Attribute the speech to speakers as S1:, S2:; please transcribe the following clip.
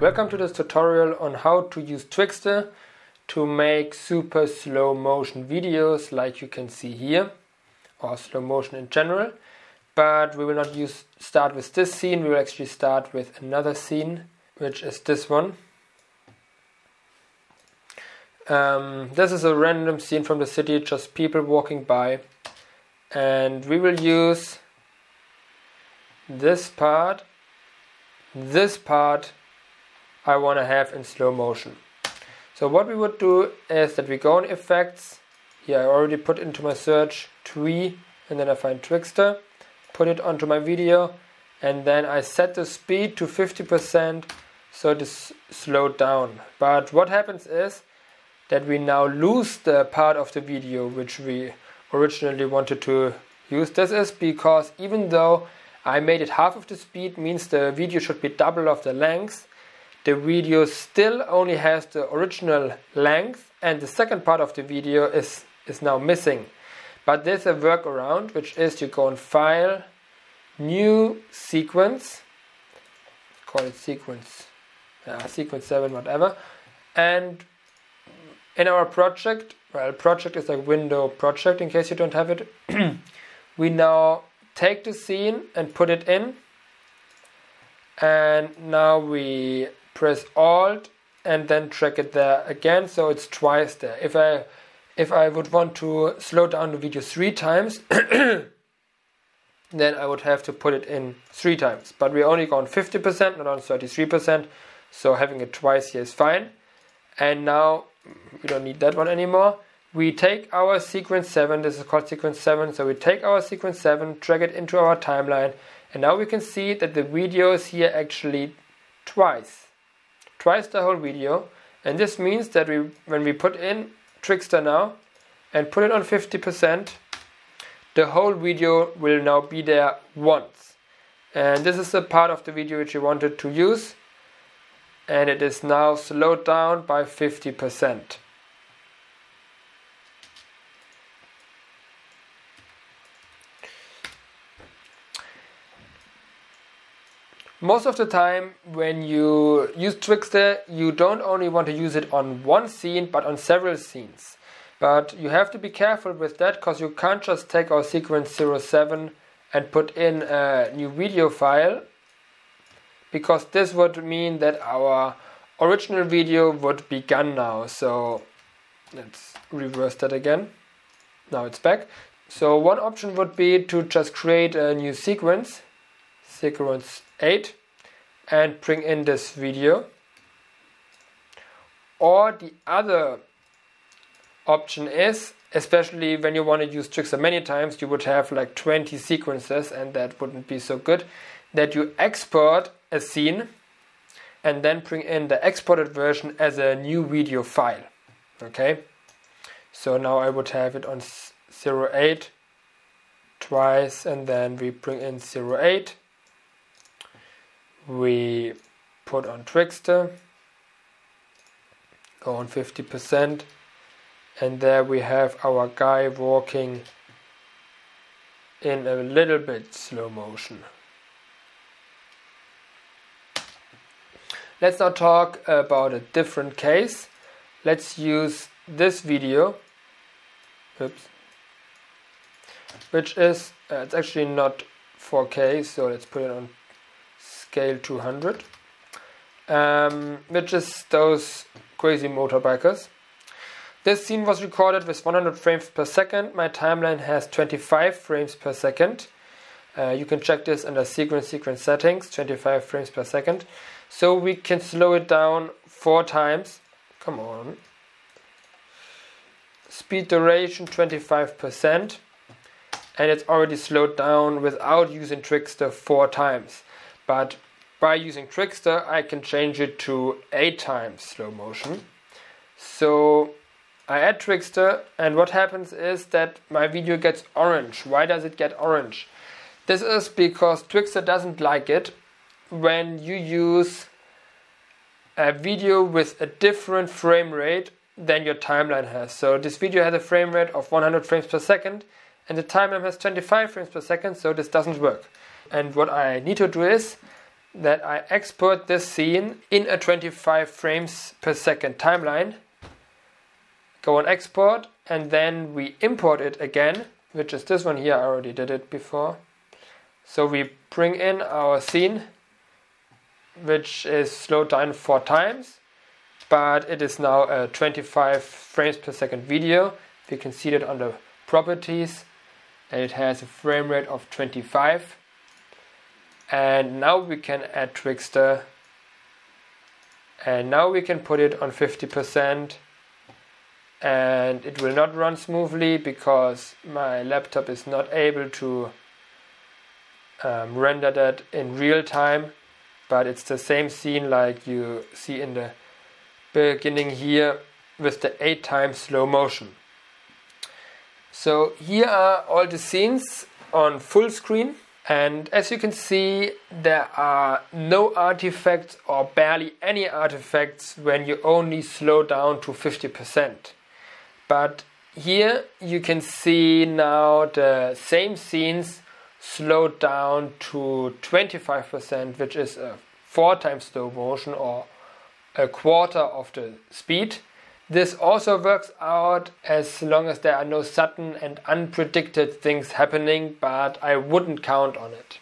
S1: Welcome to this tutorial on how to use Twixtor to make super slow motion videos like you can see here or slow motion in general. But we will not use start with this scene. We will actually start with another scene which is this one. Um, this is a random scene from the city just people walking by. And we will use this part this part I want to have in slow motion so what we would do is that we go on effects. Here I already put into my search tree and then I find Twixtor, put it onto my video and then I set the speed to 50% so it is slowed down. But what happens is that we now lose the part of the video which we originally wanted to use. This is because even though I made it half of the speed means the video should be double of the length the video still only has the original length and the second part of the video is, is now missing. But there's a workaround which is you go on File, New Sequence, call it Sequence, uh, Sequence 7, whatever, and in our project, well, project is like window project in case you don't have it, we now take the scene and put it in and now we press Alt and then drag it there again so it's twice there. If I if I would want to slow down the video three times then I would have to put it in three times. But we're only on 50%, not on 33%, so having it twice here is fine. And now we don't need that one anymore. We take our sequence 7, this is called sequence 7, so we take our sequence 7, drag it into our timeline, and now we can see that the video is here actually twice twice the whole video and this means that we when we put in Twixtor now and put it on 50% the whole video will now be there once and this is the part of the video which we wanted to use and it is now slowed down by 50%. Most of the time, when you use Twixtor, you don't only want to use it on one scene, but on several scenes. But you have to be careful with that because you can't just take our sequence 07 and put in a new video file because this would mean that our original video would be gone now. So let's reverse that again. Now it's back. So one option would be to just create a new sequence, sequence 8 and bring in this video. Or the other option is especially when you want to use Twixtor many times you would have like 20 sequences and that wouldn't be so good that you export a scene and then bring in the exported version as a new video file okay? So now I would have it on 08 twice and then we bring in 08 we put on Twixtor, go on 50%, and there we have our guy walking in a little bit slow motion. Let's now talk about a different case. Let's use this video, oops, which is, uh, it's actually not 4K, so let's put it on scale 200, um, which is those crazy motorbikers. This scene was recorded with 100 frames per second. My timeline has 25 frames per second. Uh, you can check this under sequence sequence settings, 25 frames per second. So we can slow it down four times. Come on. Speed duration 25%. And it's already slowed down without using Twixtor four times. But by using Twixtor, I can change it to 8 times slow motion. So I add Twixtor, and what happens is that my video gets orange. Why does it get orange? This is because Twixtor doesn't like it when you use a video with a different frame rate than your timeline has. So this video has a frame rate of 100 frames per second and the timeline has 25 frames per second, so this doesn't work. And what I need to do is that I export this scene in a 25 frames per second timeline, go on export, and then we import it again, which is this one here, I already did it before. So we bring in our scene, which is slowed down four times, but it is now a 25 frames per second video. You can see that on the properties, and it has a frame rate of 25 and now we can add Twixtor and now we can put it on 50% and it will not run smoothly because my laptop is not able to um, render that in real time. But it's the same scene like you see in the beginning here with the 8 times slow motion. So here are all the scenes on full screen and as you can see, there are no artifacts or barely any artifacts when you only slow down to 50%. But here you can see now the same scenes slowed down to 25%, which is a four times slow motion or a quarter of the speed. This also works out as long as there are no sudden and unpredicted things happening, but I wouldn't count on it.